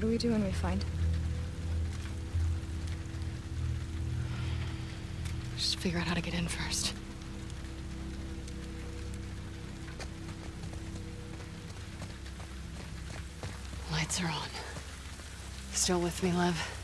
What do we do when we find him? Just figure out how to get in first. Lights are on. Still with me, Lev?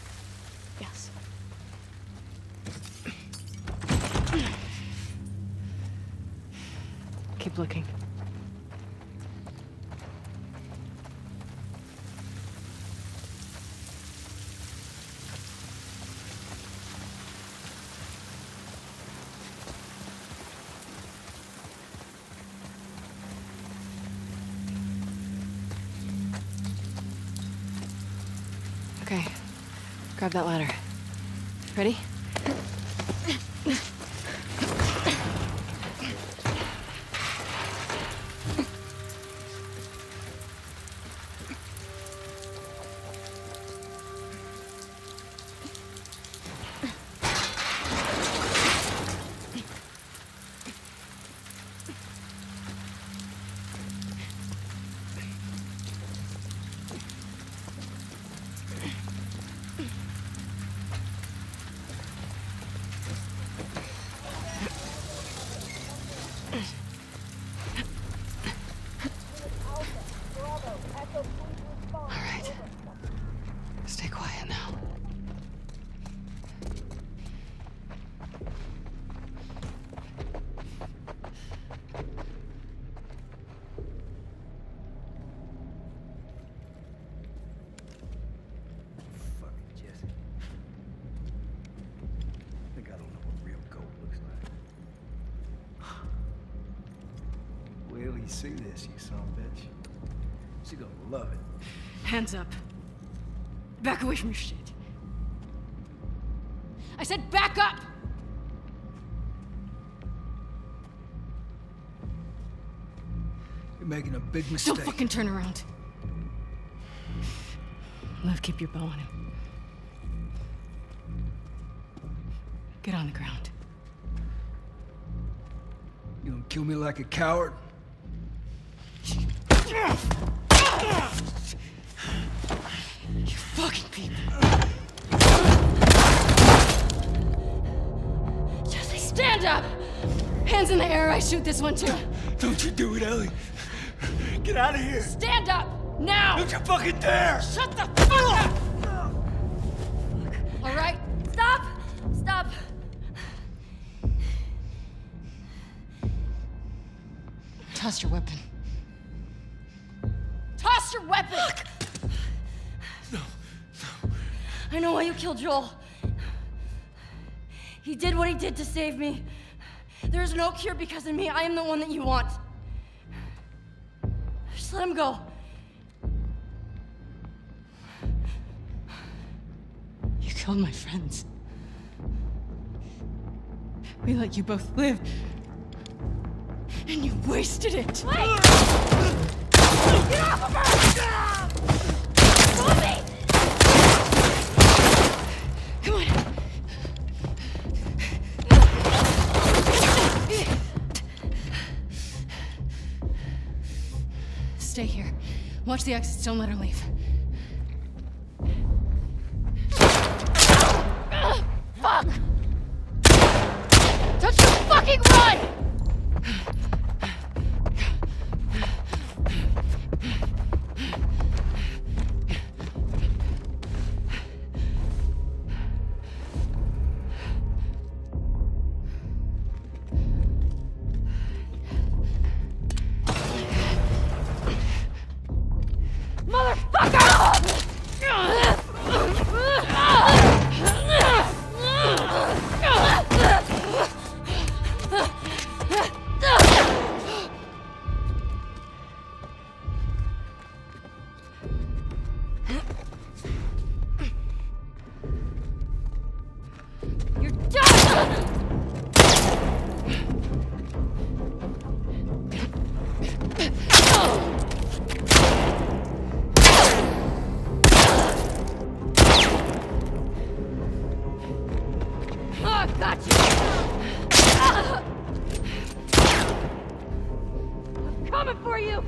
Grab that ladder. Ready? Away from your shit. I said back up! You're making a big mistake. Don't fucking turn around. Lev, keep your bow on him. Get on the ground. You gonna kill me like a coward? fucking people. Jesse. Stand up! Hands in the air, I shoot this one too. Don't you do it, Ellie. Get out of here. Stand up! Now! Don't you fucking dare. Shut the fuck up! Alright? Stop! Stop! Toss your weapon. Why you killed Joel. He did what he did to save me. There is no cure because of me. I am the one that you want. Just let him go. You killed my friends. We let you both live. And you wasted it. Wait! Get off of her! The. Don't let her leave. Oh, got you! I'm coming for you!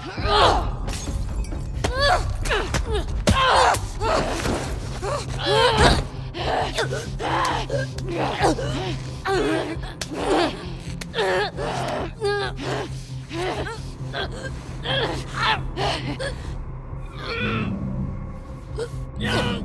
Hmm. Shit!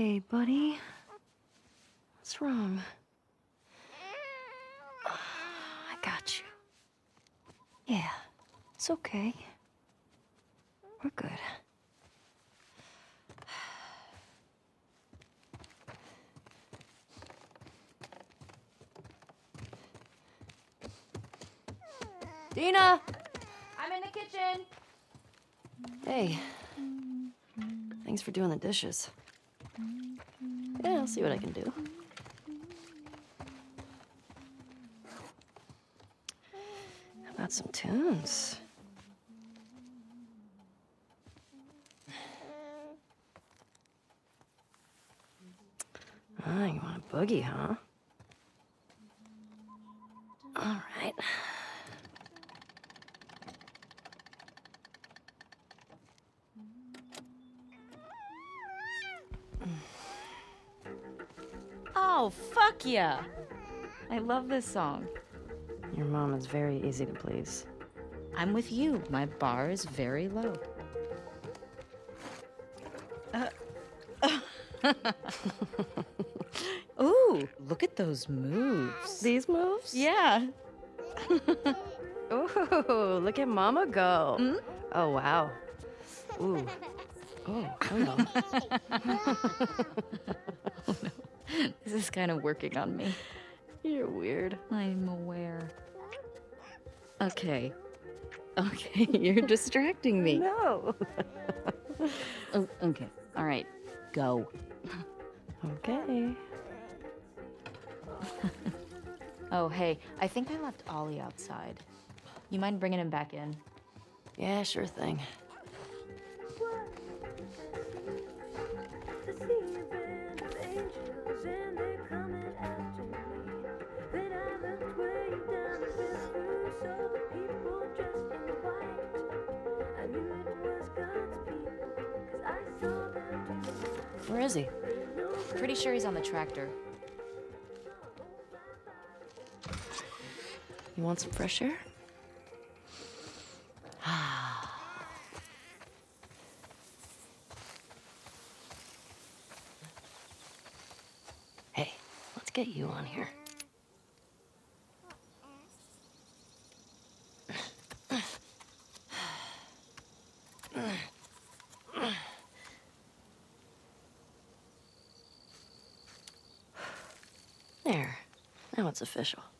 Hey, buddy. What's wrong? Ah, I got you. Yeah, it's okay. We're good. Dina! I'm in the kitchen. Hey. Thanks for doing the dishes. See what I can do. How about some tunes? Ah, you want a boogie, huh? Oh, fuck yeah. I love this song. Your mom is very easy to please. I'm with you. My bar is very low. Uh, Ooh, look at those moves. These moves? Yeah. Ooh, look at Mama go. Mm-hmm. Oh, wow. Ooh. Oh, oh hello. This is kind of working on me. You're weird. I'm aware. Okay. Okay, you're distracting me. No. Oh, okay. All right. Go. Okay. Oh, hey, I think I left Ollie outside. You mind bringing him back in? Yeah, sure thing. Where is he? Pretty sure he's on the tractor. You want some fresh air? hey, let's get you on here. There. Now it's official.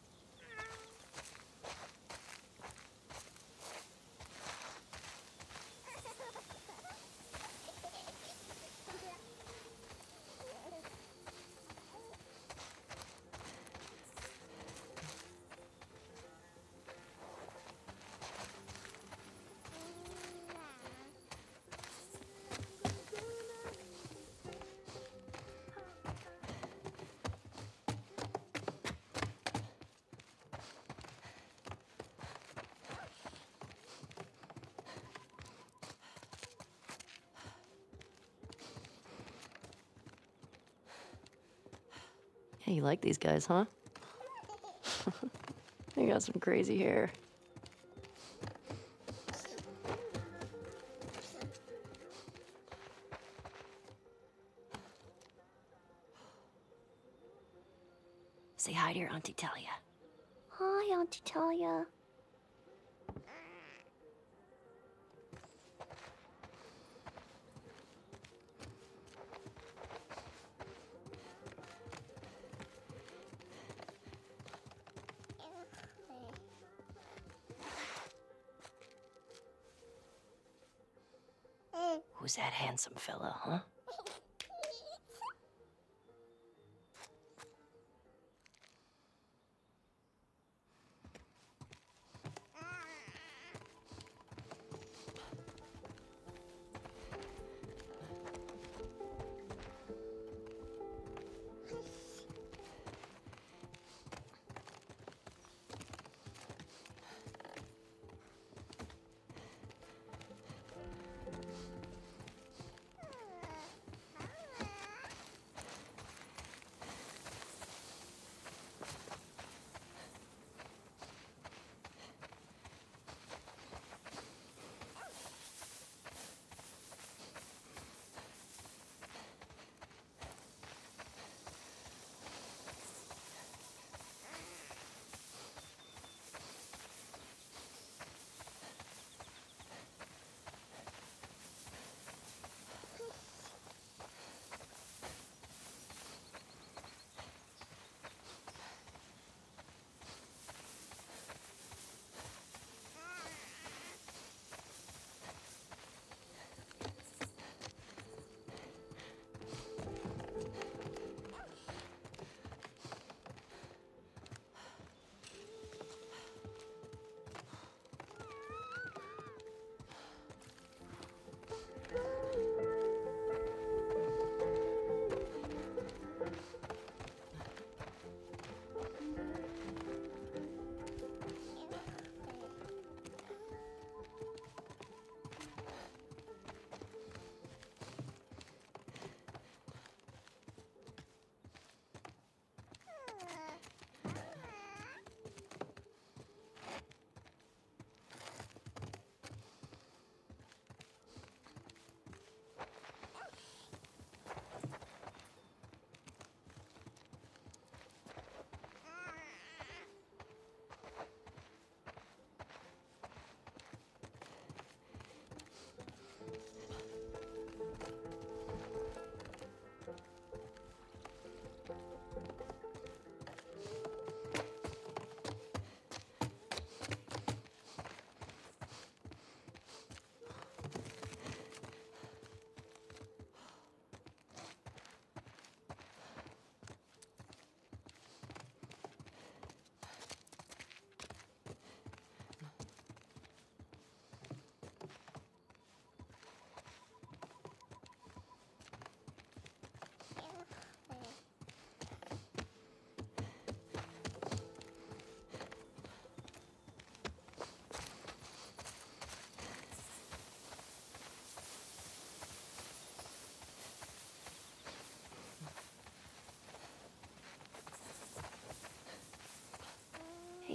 You like these guys, huh? they got some crazy hair. Say hi to your Auntie Talia. Hi, Auntie Talia. Handsome fella, huh?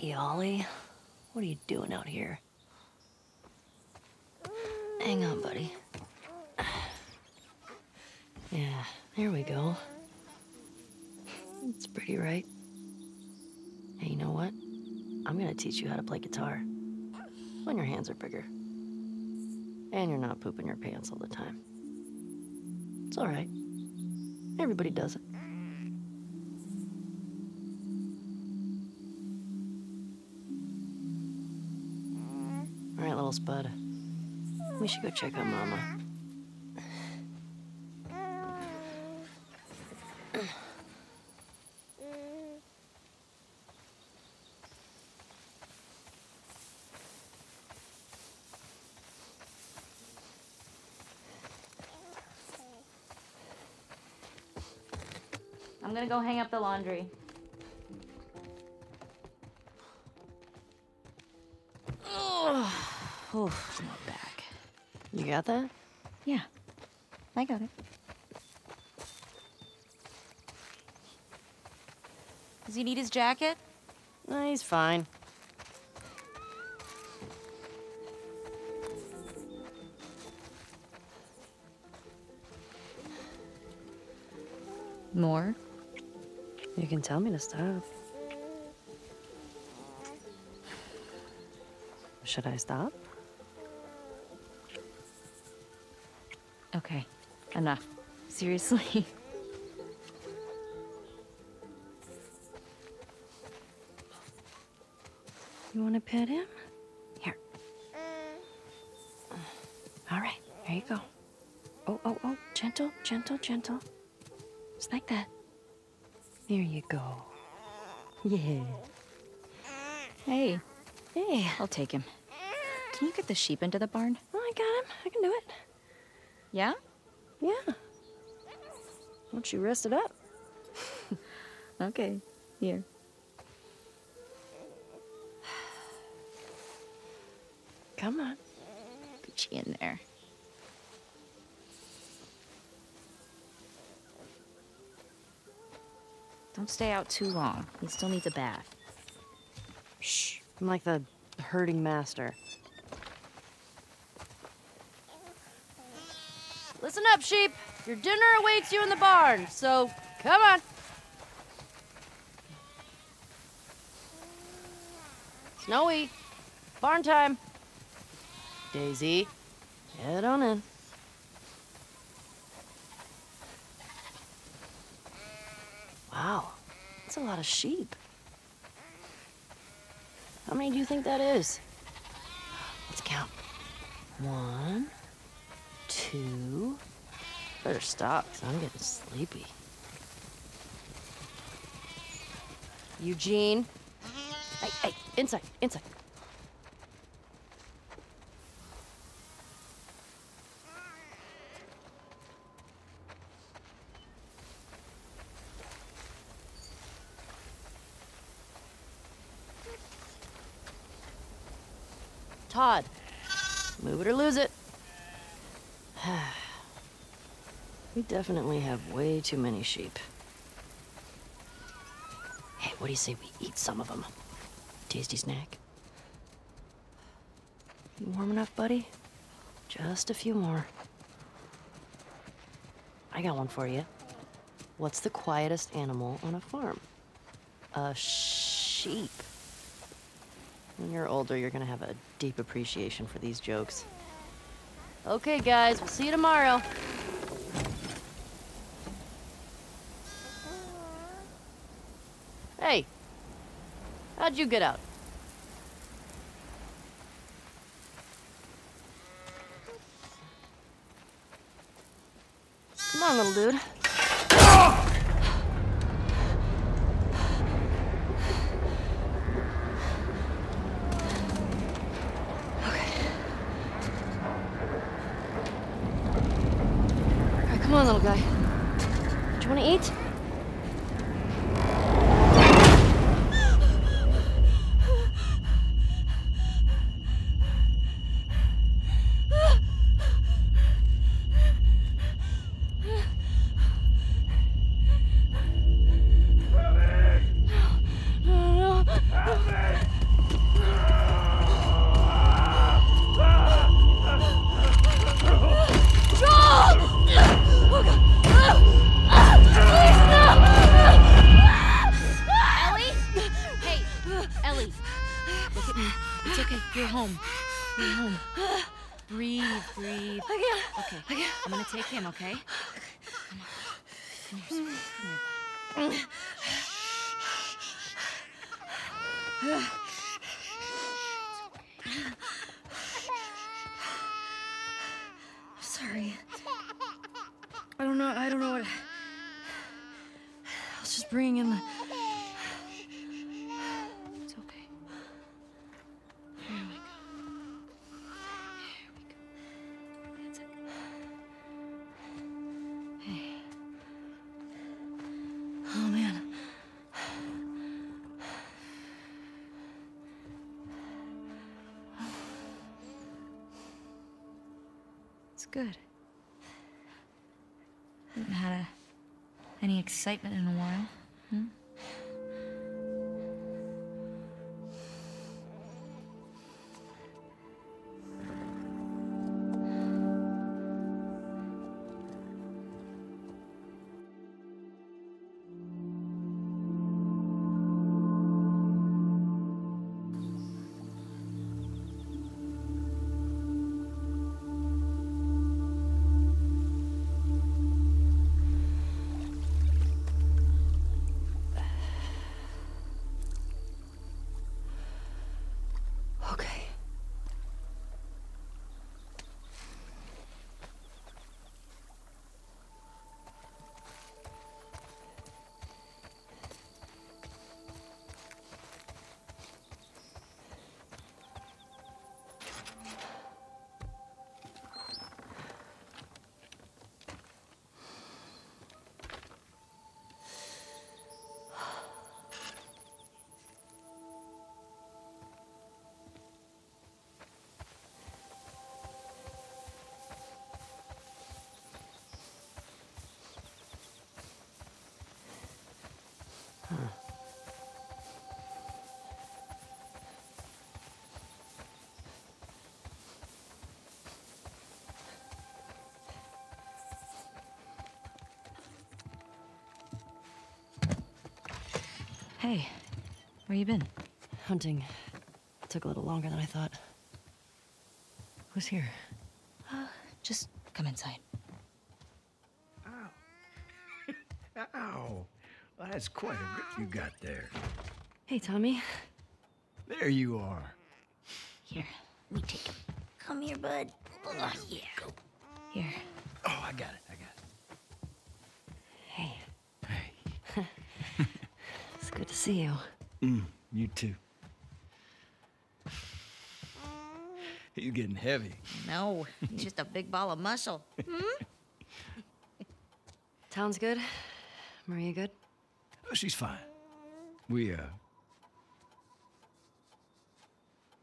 Hey, Ollie. What are you doing out here? Hang on, buddy. Yeah, there we go. It's pretty, right? Hey, you know what? I'm gonna teach you how to play guitar. When your hands are bigger. And you're not pooping your pants all the time. It's alright. Everybody does it. Little spud. We should go check on Mama. I'm gonna go hang up the laundry. Oof, not back. You got that? Yeah, I got it. Does he need his jacket? No, he's fine. More? You can tell me to stop. Should I stop? Enough. Seriously. You want to pet him? Here. All right, here you go. Oh, oh, oh, gentle, gentle, gentle. Just like that. There you go. Yeah. Hey, Hey, I'll take him. Can you get the sheep into the barn? oh, I got him. I can do it. Yeah? Yeah. Won't you rest it up? Okay, here. Come on. Gucci in there. Don't stay out too long. He still needs a bath. Shh. I'm like the herding master. Listen up, sheep. Your dinner awaits you in the barn, so come on. Snowy, barn time. Daisy, head on in. Wow, that's a lot of sheep. How many do you think that is? Let's count. One, two. Better stop, because I'm getting sleepy. Eugene. Hey, hey, inside, inside. Todd, move it or lose it. we definitely have way too many sheep. Hey, what do you say we eat some of them? Tasty snack. You warm enough, buddy? Just a few more. I got one for you. What's the quietest animal on a farm? A sheep. When you're older, you're gonna have a deep appreciation for these jokes. Okay, guys, we'll see you tomorrow. Hey, how'd you get out? Come on, little dude. Was just bringing in the. Hey, where you been? Hunting. Took a little longer than I thought. Who's here? Uh, just come inside. Ow. Well, that's quite a grip you got there. Hey, Tommy. There you are. Here, let me take him. Come here, bud. Oh, yeah. Here. Oh, I got it. I got Hey, it. Hey. it's good to see you. Mm, you too. He's getting heavy. No, he's just a big ball of muscle. Town's good? Maria good? Oh, she's fine. We, uh.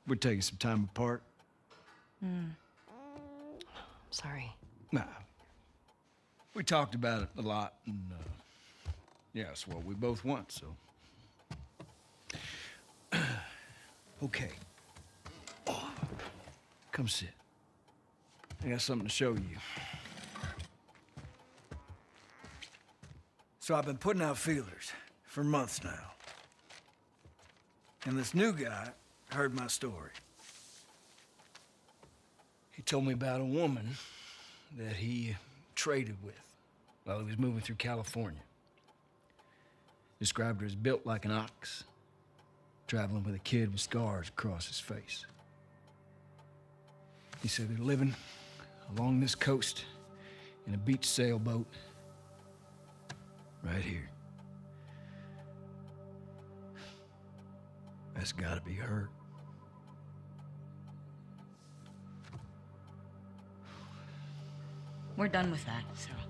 We're taking some time apart. Hmm. Sorry. Nah. We talked about it a lot, and, uh. Yeah, it's what we both want, so. Okay. Come sit. I got something to show you. So I've been putting out feelers for months now. And this new guy heard my story. He told me about a woman that he traded with while he was moving through California. Described her as built like an ox, traveling with a kid with scars across his face. He said they're living along this coast in a beach sailboat right here. That's gotta be her. We're done with that, Cyril.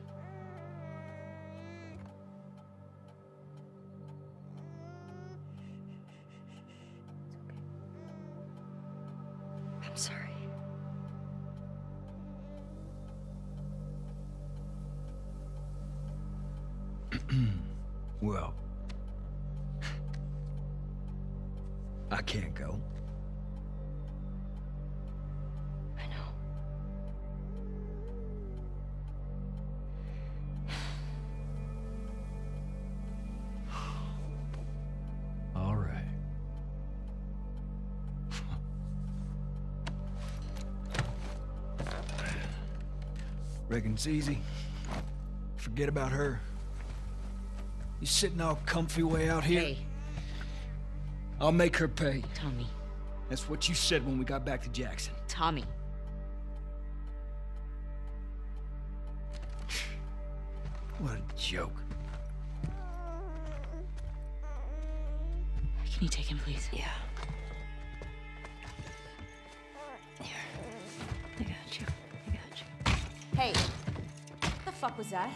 I'm sorry. Well, I can't go. Reckon it's easy. Forget about her. You sitting all comfy way out here? Hey, I'll make her pay. Tommy. That's what you said when we got back to Jackson. Tommy. What a joke. Can you take him, please? Yeah. Was that?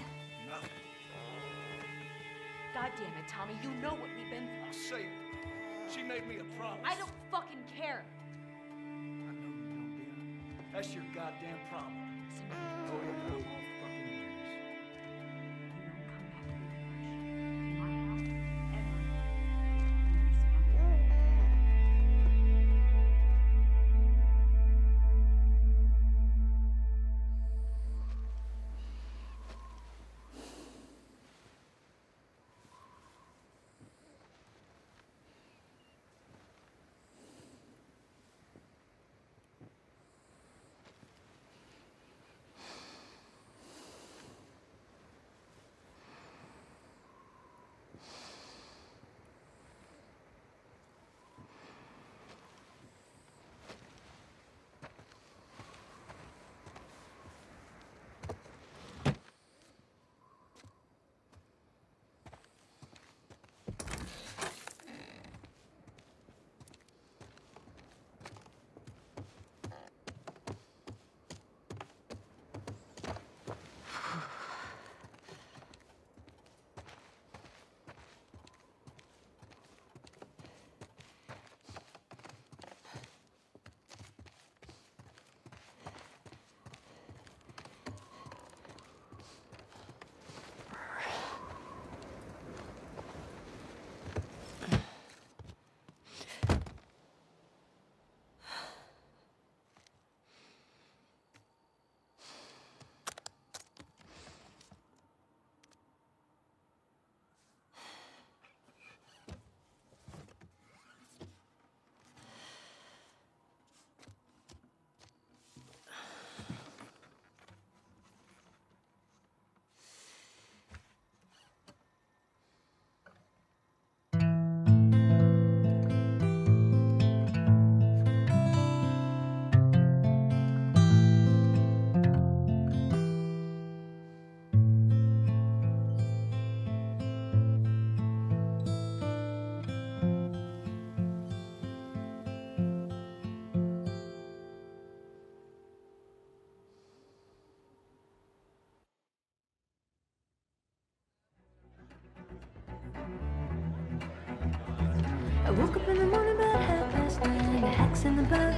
God damn it, Tommy, you know what we've been through. I'll save her. She made me a promise. I don't fucking care. I know you don't, Dina. That's your goddamn problem. Oh, yeah,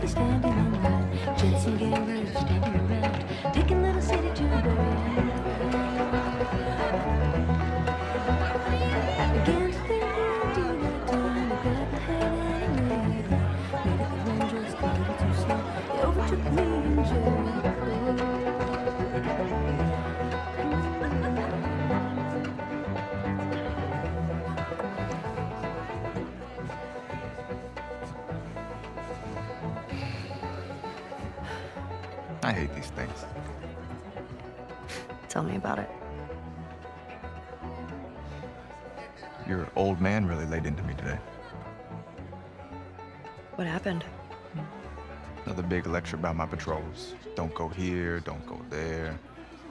It's going old man really laid into me today. What happened? Another big lecture about my patrols. Don't go here, don't go there.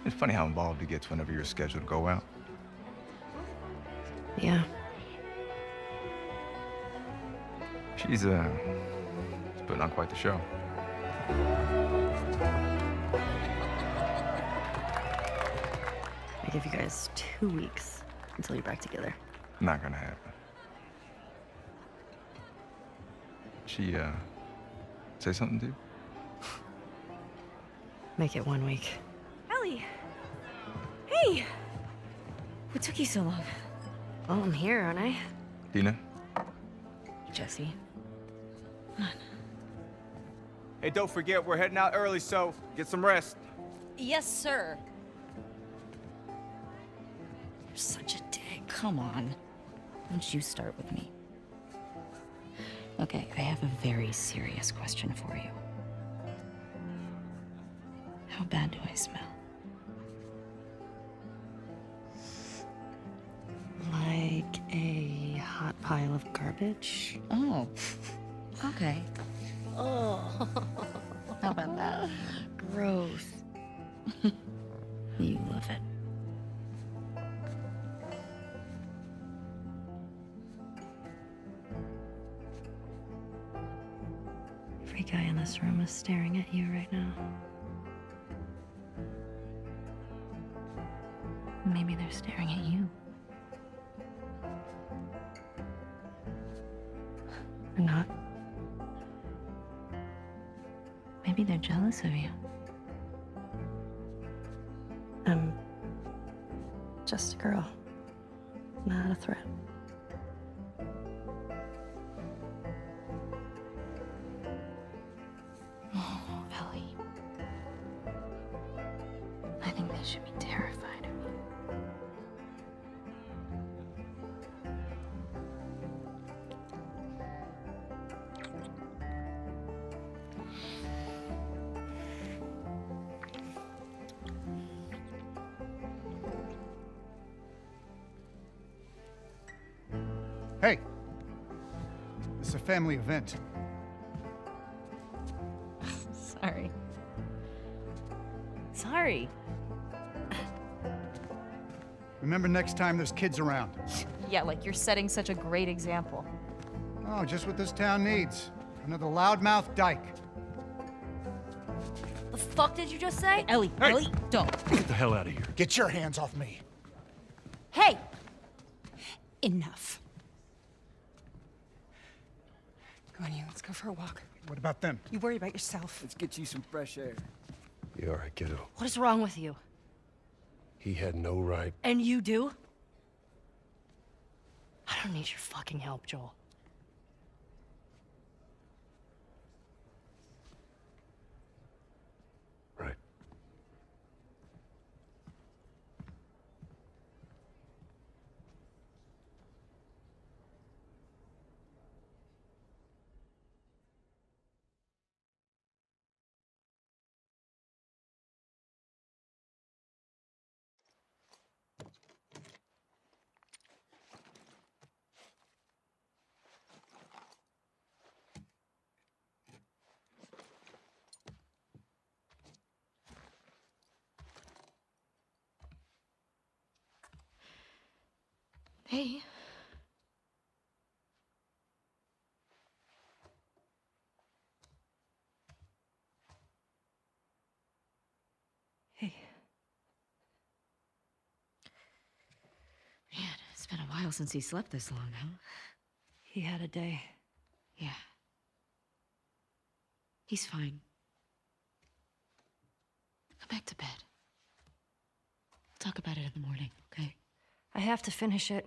It's funny how involved he gets whenever you're scheduled to go out. Yeah. She's, uh, she's putting on quite the show. I give you guys two weeks until you're back together. Not gonna happen. She, uh, say something to you? Make it one week. Ellie! Hey! What took you so long? Well, I'm here, aren't I? Dina? Jesse. Hey, don't forget, we're heading out early, so get some rest. Yes, sir. You're such a dick. Come on. Don't you start with me. Okay, I have a very serious question for you. How bad do I smell? Like a hot pile of garbage? Oh. Okay. Oh, How about that? gross. You love it. This room is staring at you right now. Maybe they're staring at you. Or not. Maybe they're jealous of you. I'm just a girl, a family event. Sorry. Sorry. Remember next time there's kids around. Yeah, like you're setting such a great example. Oh, just what this town needs. Another loudmouth dyke. The fuck did you just say? Ellie, Ellie, don't. Get the hell out of here. Get your hands off me. Hey! Enough. Come on, you. Let's go for a walk. What about them? You worry about yourself. Let's get you some fresh air. You all right, kiddo? What is wrong with you? He had no right. And you do? I don't need your fucking help, Joel. Hey. Hey. Man, it's been a while since he slept this long, huh? He had a day. Yeah. He's fine. Go back to bed. We'll talk about it in the morning, okay? I have to finish it.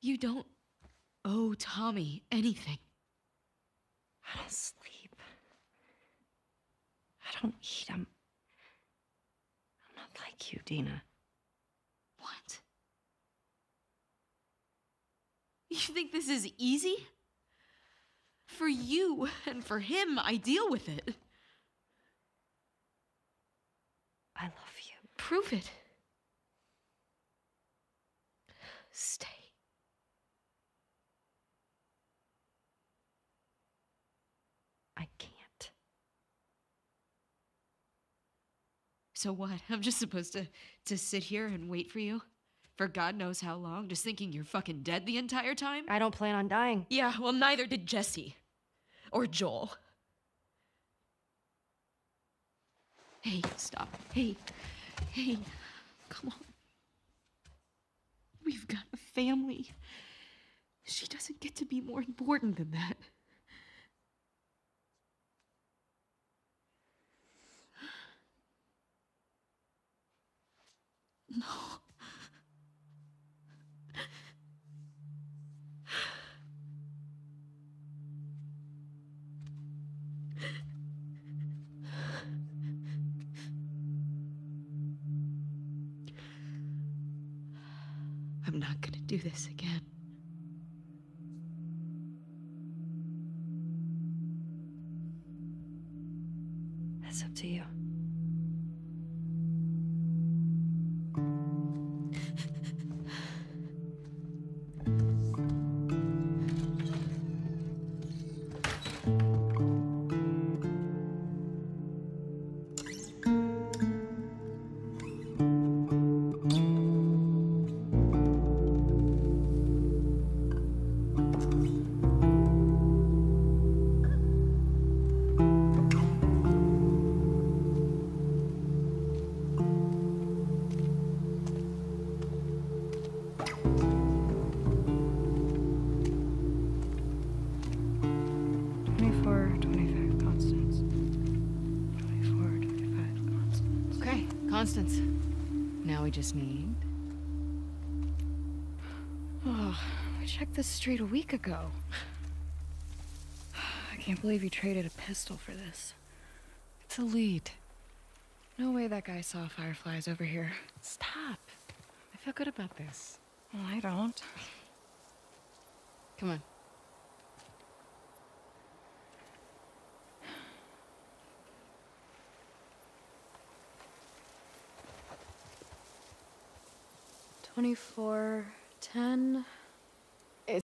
You don't owe Tommy anything. I don't sleep. I don't eat. I'm. I'm not like you, Dina. What? You think this is easy? For you and for him, I deal with it. I love you. Prove it. Stay. I can't. So what? I'm just supposed to to sit here and wait for you? For God knows how long, just thinking you're fucking dead the entire time? I don't plan on dying. Yeah, well neither did Jesse. Or Joel. Hey, stop. Hey. Hey. Come on. We've got a family. She doesn't get to be more important than that. No. I'm not gonna do this again. Now we just need. Oh, we checked this street a week ago. I can't believe you traded a pistol for this. It's a lead. No way that guy saw fireflies over here. Stop. I feel good about this. Well, I don't. Come on. Twenty-four, ten,